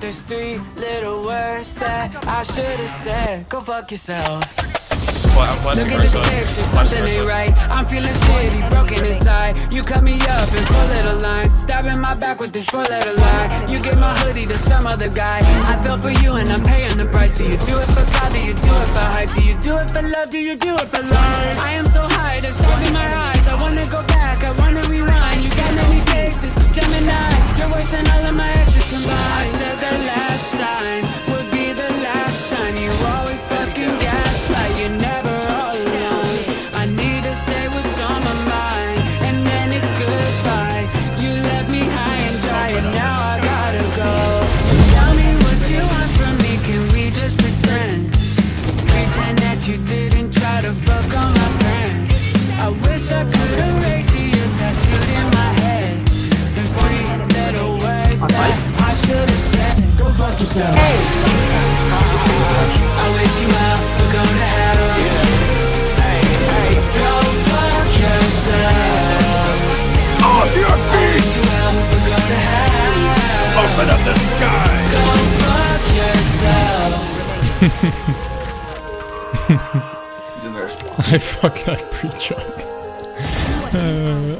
There's three little words that I should have said. Go fuck yourself. Well, Look at this picture, something ain't right. I'm feeling shitty, broken inside. You cut me up in four little lines, stabbing my back with this four letter lie. You give my hoodie to some other guy. I fell for you and I'm paying the price. Do you do it for clout? Do you do it for hype? Do you do it for love? Do you do it for life? That you didn't try to fuck on my friends. I wish I could erase you. You're tattooed in my head. There's three little words that I should have said. Go fuck yourself. I wish you well. We're to hell. Go fuck yourself. Oh, your I wish you well. We're to hell. Open up the sky! Go fuck yourself. He's in there. I fuck that pre-chuck. Uh,